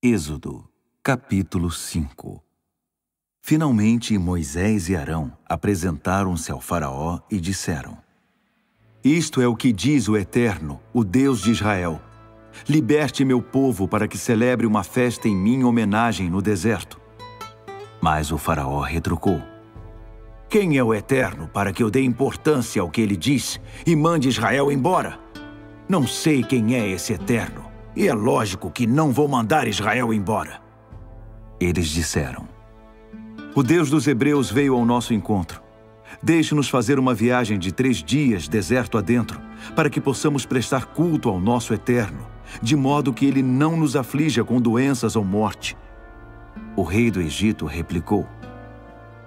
Êxodo, capítulo 5 Finalmente Moisés e Arão apresentaram-se ao Faraó e disseram: Isto é o que diz o Eterno, o Deus de Israel. Liberte meu povo para que celebre uma festa em minha homenagem no deserto. Mas o Faraó retrucou: Quem é o Eterno para que eu dê importância ao que ele diz e mande Israel embora? Não sei quem é esse Eterno e é lógico que não vou mandar Israel embora. Eles disseram: O Deus dos Hebreus veio ao nosso encontro. Deixe-nos fazer uma viagem de três dias, deserto adentro, para que possamos prestar culto ao nosso Eterno, de modo que ele não nos aflija com doenças ou morte. O rei do Egito replicou: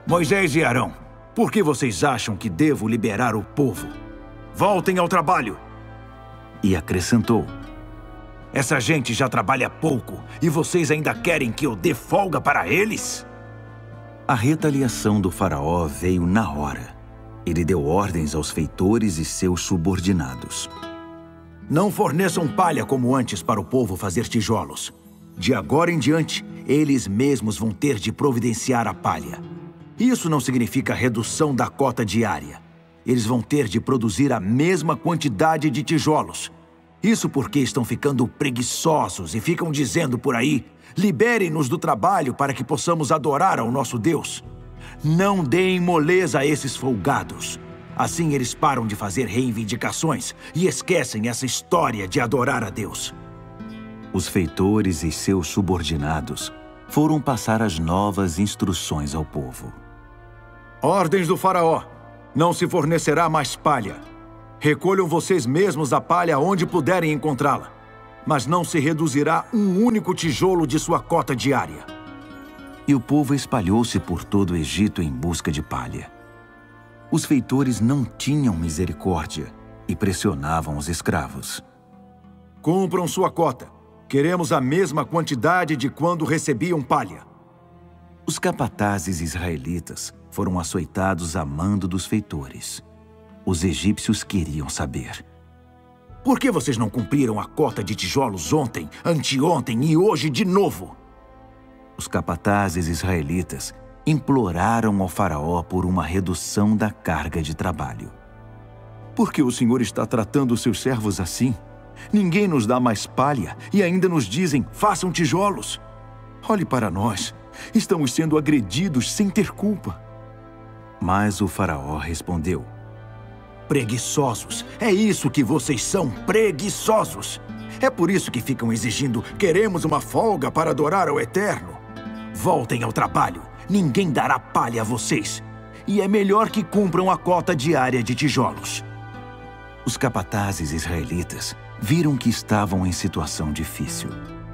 Moisés e Arão, por que vocês acham que devo liberar o povo? Voltem ao trabalho! E acrescentou: essa gente já trabalha pouco e vocês ainda querem que eu dê folga para eles? A retaliação do faraó veio na hora. Ele deu ordens aos feitores e seus subordinados. Não forneçam palha como antes para o povo fazer tijolos. De agora em diante, eles mesmos vão ter de providenciar a palha. Isso não significa redução da cota diária. Eles vão ter de produzir a mesma quantidade de tijolos, isso porque estão ficando preguiçosos e ficam dizendo por aí: libere-nos do trabalho para que possamos adorar ao nosso Deus. Não deem moleza a esses folgados. Assim eles param de fazer reivindicações e esquecem essa história de adorar a Deus. Os feitores e seus subordinados foram passar as novas instruções ao povo. Ordens do faraó. Não se fornecerá mais palha Recolham vocês mesmos a palha onde puderem encontrá-la, mas não se reduzirá um único tijolo de sua cota diária. E o povo espalhou-se por todo o Egito em busca de palha. Os feitores não tinham misericórdia e pressionavam os escravos. Cumpram sua cota. Queremos a mesma quantidade de quando recebiam palha. Os capatazes israelitas foram açoitados a mando dos feitores. Os egípcios queriam saber. Por que vocês não cumpriram a cota de tijolos ontem, anteontem e hoje de novo? Os capatazes israelitas imploraram ao faraó por uma redução da carga de trabalho. Por que o senhor está tratando seus servos assim? Ninguém nos dá mais palha e ainda nos dizem, façam tijolos. Olhe para nós, estamos sendo agredidos sem ter culpa. Mas o faraó respondeu, preguiçosos. É isso que vocês são, preguiçosos. É por isso que ficam exigindo, queremos uma folga para adorar ao Eterno. Voltem ao trabalho, ninguém dará palha a vocês. E é melhor que cumpram a cota diária de tijolos. Os capatazes israelitas viram que estavam em situação difícil,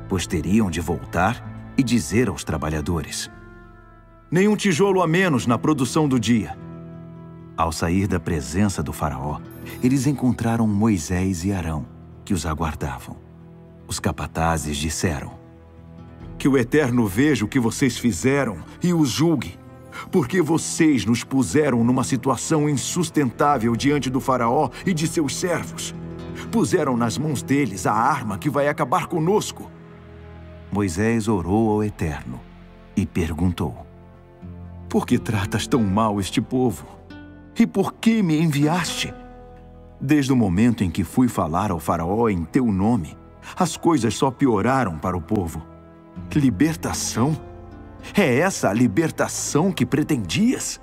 pois teriam de voltar e dizer aos trabalhadores: Nenhum tijolo a menos na produção do dia. Ao sair da presença do faraó, eles encontraram Moisés e Arão, que os aguardavam. Os capatazes disseram, Que o Eterno veja o que vocês fizeram e os julgue, porque vocês nos puseram numa situação insustentável diante do faraó e de seus servos. Puseram nas mãos deles a arma que vai acabar conosco. Moisés orou ao Eterno e perguntou, Por que tratas tão mal este povo? E por que me enviaste? Desde o momento em que fui falar ao faraó em teu nome, as coisas só pioraram para o povo. Libertação? É essa a libertação que pretendias?